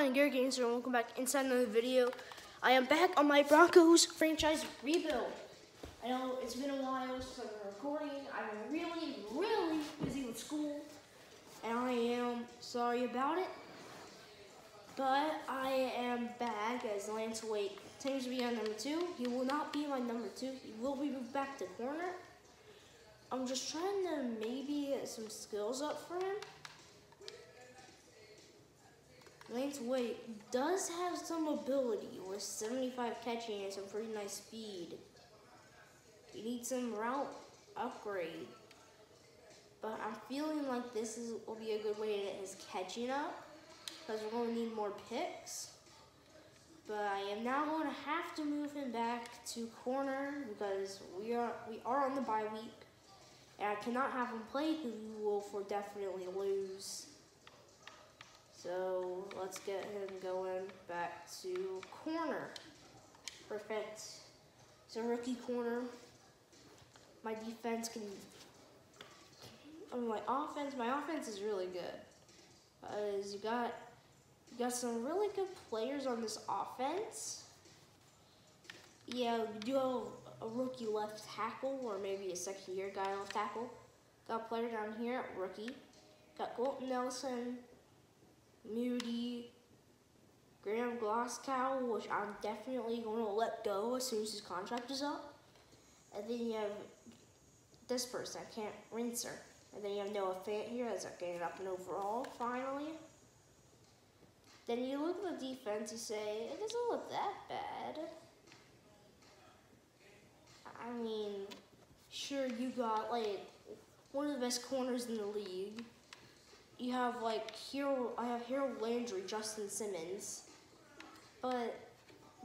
on, Gary Gangster, and welcome back inside another video. I am back on my Broncos franchise rebuild. I know it's been a while since I've been recording. I've been really, really busy with school, and I am sorry about it. But I am back as Lance Wake continues to be on number two. He will not be my number two. He will be moved back to corner. I'm just trying to maybe get some skills up for him. Lance Wake does have some ability with 75 catching and some pretty nice speed. He needs some route upgrade. But I'm feeling like this is, will be a good way to get his catching up because we're going to need more picks. But I am now going to have to move him back to corner because we are we are on the bye week. And I cannot have him play because we will for definitely lose. So let's get him going back to corner. Perfect. It's a rookie corner. My defense can, I mean my offense, my offense is really good. Because you got, you got some really good players on this offense. Yeah, we do have a rookie left tackle or maybe a second year guy left tackle. Got a player down here, rookie. Got Colton Nelson, Moody, Graham Glasgow, which I'm definitely going to let go as soon as his contract is up. And then you have this person, I can't rinse her. And then you have Noah Fant here as I getting up and overall, finally. Then you look at the defense, you say, it doesn't look that bad. I mean, sure, you got like one of the best corners in the league you have like Hero, I have Harold Landry, Justin Simmons, but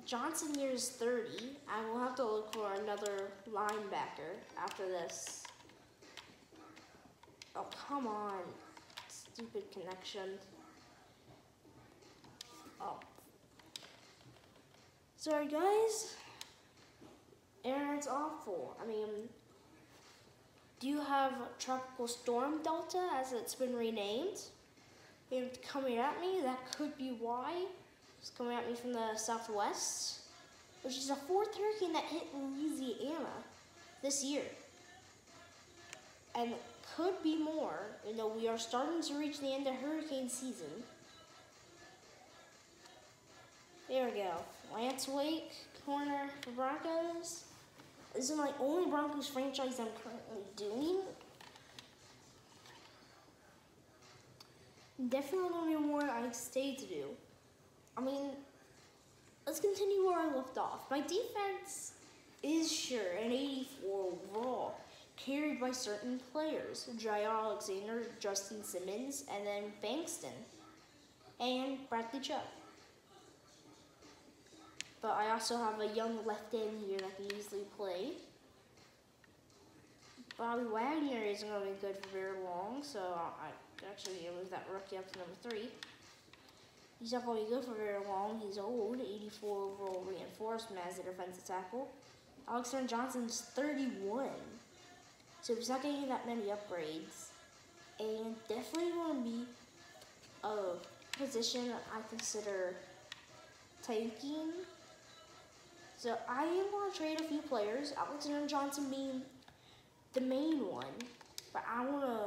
Johnson here is 30. I will have to look for another linebacker after this. Oh, come on. Stupid connection. Oh. Sorry, guys. Internet's awful. I mean, do you have Tropical Storm Delta as it's been renamed? And coming at me, that could be why. It's coming at me from the southwest, which is the fourth hurricane that hit Louisiana this year. And could be more. You know, we are starting to reach the end of hurricane season. There we go. Lance Wake, corner Broncos. This is my only Broncos franchise I'm currently doing. Definitely be more I stay to do. I mean, let's continue where I left off. My defense is sure an 84 overall, carried by certain players. Jaire Alexander, Justin Simmons, and then Bankston, and Bradley Chubb. But I also have a young left end here that can easily play. Bobby Wagner isn't going to be good for very long, so I actually move that rookie up to number three. He's not going to be good for very long. He's old, 84 overall reinforcement as a defensive tackle. Alexander Johnson's 31. So he's not getting that many upgrades. And definitely going to be a position that I consider tanking so I am going to trade a few players, Alexander Johnson being the main one. But I want to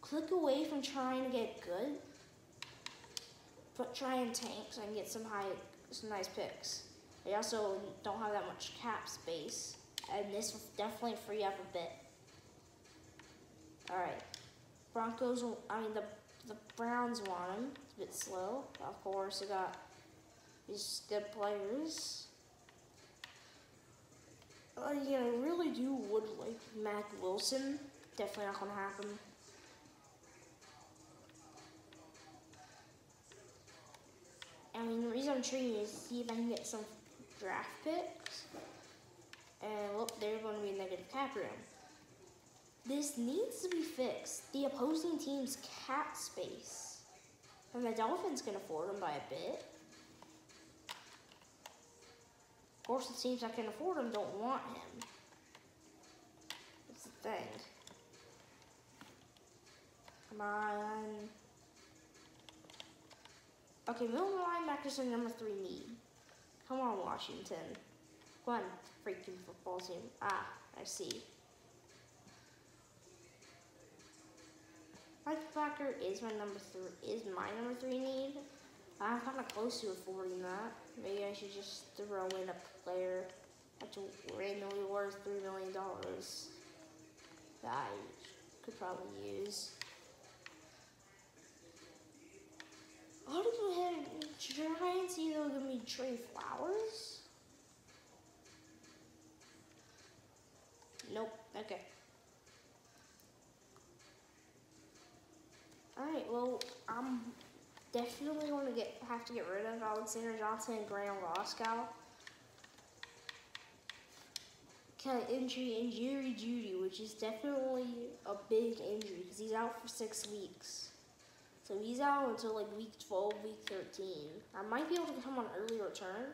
click away from trying to get good, but try and tank so I can get some high, some nice picks. They also don't have that much cap space, and this will definitely free up a bit. All right, Broncos. I mean the the Browns want him. It's a bit slow. Of course, I got these good players. Uh, yeah, I really do would like Mack Wilson. Definitely not gonna happen. I mean, the reason I'm trading is see if I can get some draft picks. And look, they're going to be negative cap room. This needs to be fixed. The opposing team's cap space. And the Dolphins can afford them by a bit. Course, the teams that can afford him don't want him. That's the thing. Come on. Okay, middle linebackers are number three need. Come on, Washington. One freaking football team. Ah, I see. Linebacker is my number three. Is my number three need? I'm kind of close to affording that. Maybe I should just throw in a player that's randomly worth three million dollars that I could probably use. I'll go ahead and try and see if they'll give me Trey Flowers. Nope. Okay. Alright, well, I'm definitely want to get have to get rid of Alexander Johnson and Graham Glasgow. Kind of injury and Jeudy, which is definitely a big injury because he's out for six weeks. So he's out until like week 12, week 13. I might be able to come on early return.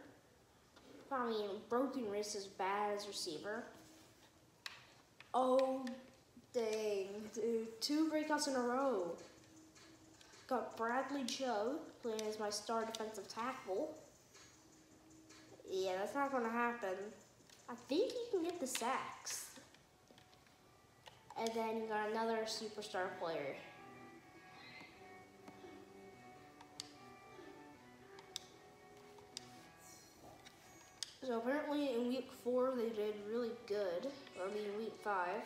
I mean, broken wrist is bad as receiver. Oh, dang. Dude, two breakouts in a row. Got Bradley Chubb playing as my star defensive tackle. Yeah, that's not going to happen. I think he can get the sacks. And then you got another superstar player. So apparently in week four they did really good. Or I mean week five.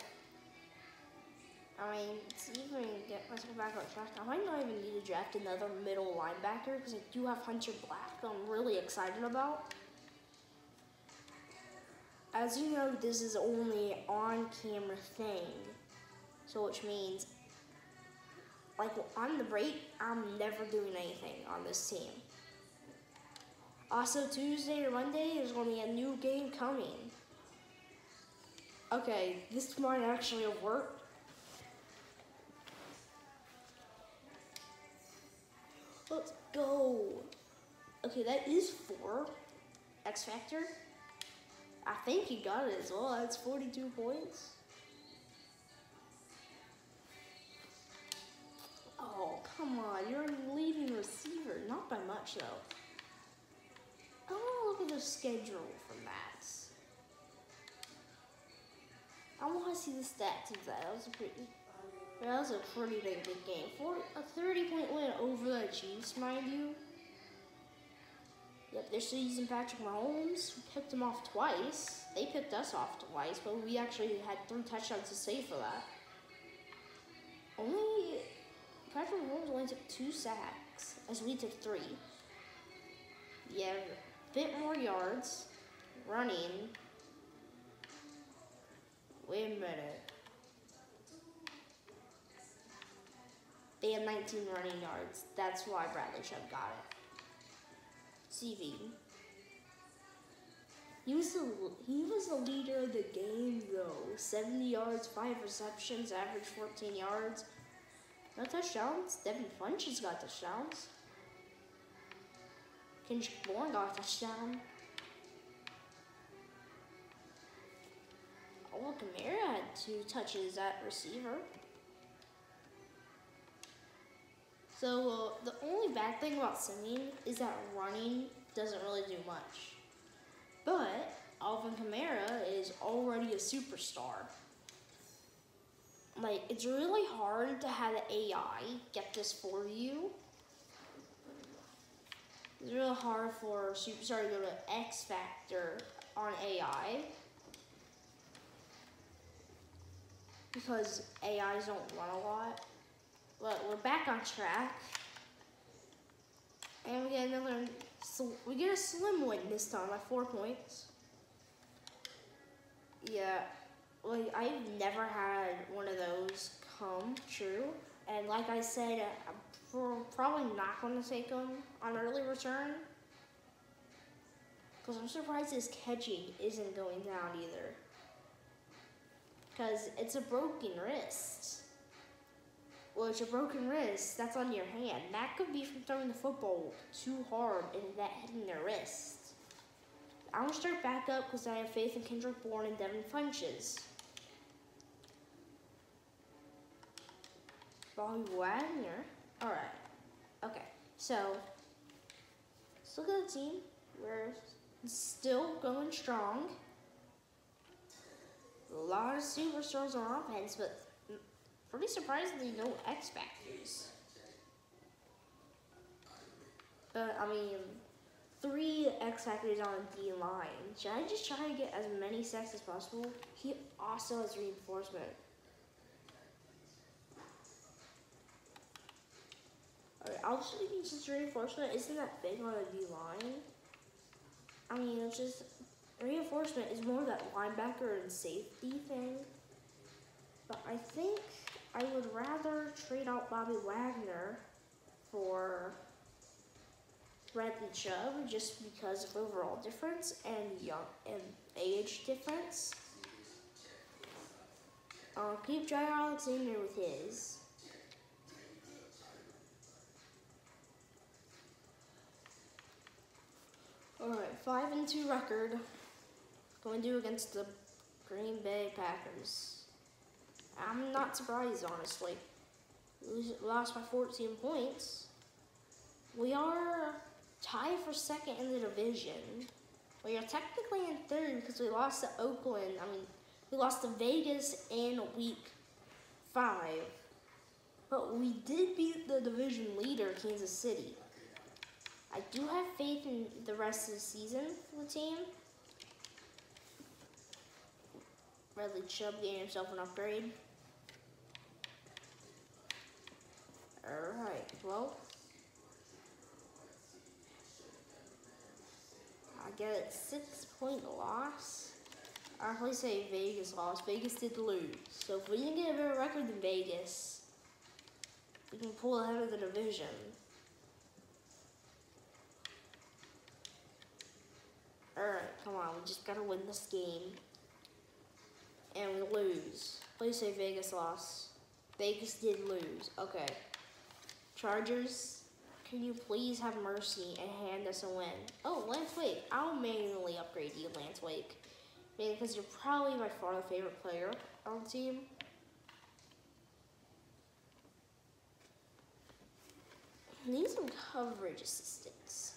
I mean, even get myself back on track, I might not even need to draft another middle linebacker because I do have Hunter Black I'm really excited about. As you know, this is only on-camera thing. So which means, like on the break, I'm never doing anything on this team. Also, Tuesday or Monday, there's going to be a new game coming. Okay, this might actually have Let's go. Okay, that is four. X Factor. I think he got it as well. That's 42 points. Oh, come on. You're a leading receiver. Not by much, though. I want to look at the schedule for that. I want to see the stats of that. That was a pretty, that was a pretty dang good game. For a 30 point win over the Chiefs, mind you. Yep, they're still using Patrick Mahomes. We picked him off twice. They picked us off twice, but we actually had three touchdowns to save for that. Only Patrick Mahomes only took two sacks, as we took three. Yeah, a bit more yards, running. Wait a minute. They had 19 running yards. That's why Bradley Chubb got it. CV. He was the he was the leader of the game though. 70 yards, five receptions, average 14 yards. No touchdowns. Devin Funchess got touchdowns. Kendrick Bourne got a touchdown. Oh, Kamara had two touches at receiver. So the only bad thing about simming is that running doesn't really do much. But Alvin Kamara is already a superstar. Like, it's really hard to have the AI get this for you. It's really hard for Superstar to go to X Factor on AI. Because AIs don't run a lot. But we're back on track. And we get another, so we get a slim win this time by four points. Yeah, like I've never had one of those come true. And like I said, I'm probably not going to take them on early return. Because I'm surprised his catching isn't going down either. Because it's a broken wrist. Well, it's a broken wrist. That's on your hand. That could be from throwing the football too hard and that hitting their wrist. I'm to start back up because I have faith in Kendrick Bourne and Devin Funchess. Bobby Wagner. Alright. Okay. So, Let's look at the team. We're still going strong. A lot of superstars on offense, but pretty surprisingly, no X Factors. But, I mean, three X Factors on D line. Should I just try to get as many sacks as possible? He also has reinforcement. Alright, I was thinking since reinforcement isn't that big on the D line? I mean, it's just reinforcement is more that linebacker and safety thing. But I think I would rather trade out Bobby Wagner for Bradley Chubb just because of overall difference and young and age difference. I'll keep Jaire Alexander with his. Alright, 5 and 2 record. Going to do against the Green Bay Packers. I'm not surprised, honestly. We lost by 14 points. We are tied for second in the division. We are technically in third because we lost to Oakland. I mean, we lost to Vegas in week five. But we did beat the division leader, Kansas City. I do have faith in the rest of the season for the team. Bradley Chubb getting himself an upgrade. Alright, well. I get six point loss. I'll probably say Vegas lost. Vegas did lose. So if we didn't get a better record than Vegas, we can pull ahead of the division. Alright, come on. We just gotta win this game. And we lose. Please say Vegas lost. Vegas did lose. Okay. Chargers, can you please have mercy and hand us a win? Oh, Lance Wake. I'll manually upgrade you, Lance Wake. Because you're probably by far the favorite player on the team. Need some coverage assistance.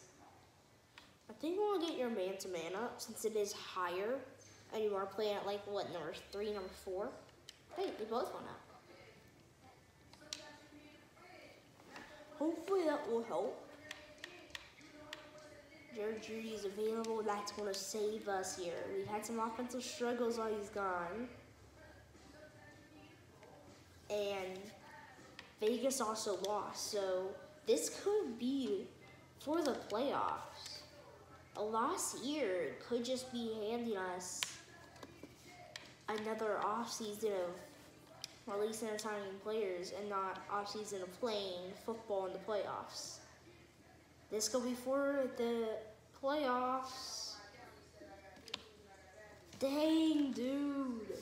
I think we'll get your man-to-man -man up since it is higher. And you are playing at like, what, number three, number four? Hey, we both went up. Hopefully that will help. Jared Jeudy is available. That's going to save us here. We've had some offensive struggles while he's gone. And Vegas also lost. So this could be for the playoffs. A loss here could just be handing us another off season of releasing and signing players and not off season of playing football in the playoffs. This could be for the playoffs. Dang, dude.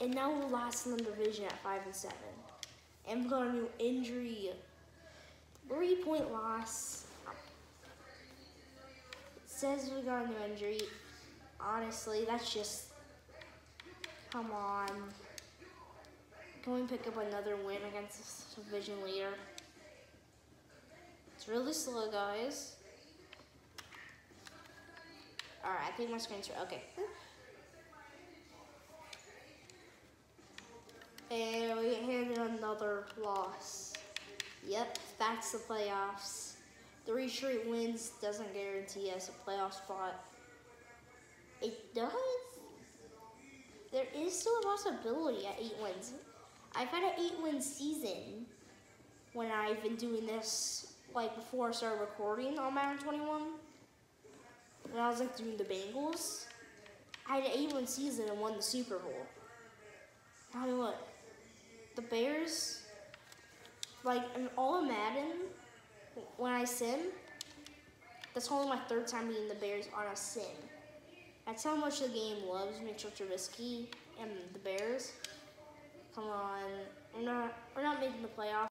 And now we're last in the division at 5 and 7. And we got a new injury. Three point loss. It says we got a new injury. Honestly, that's just. Come on. Can we pick up another win against this division leader? It's really slow, guys. Alright, I think my screen's okay. And we handed another loss. Yep, that's the playoffs. Three straight wins doesn't guarantee us a playoff spot. It does. There is still a possibility at eight wins. I've had an eight win season when I've been doing this like before I started recording on Madden 21. When I was like doing the Bengals, I had an eight win season and won the Super Bowl. I mean what? The Bears like in all of Madden, when I sim, that's only my third time beating the Bears on a sim. That's how much the game loves Mitchell Trubisky and the Bears. Come on, we're not we're not making the playoffs.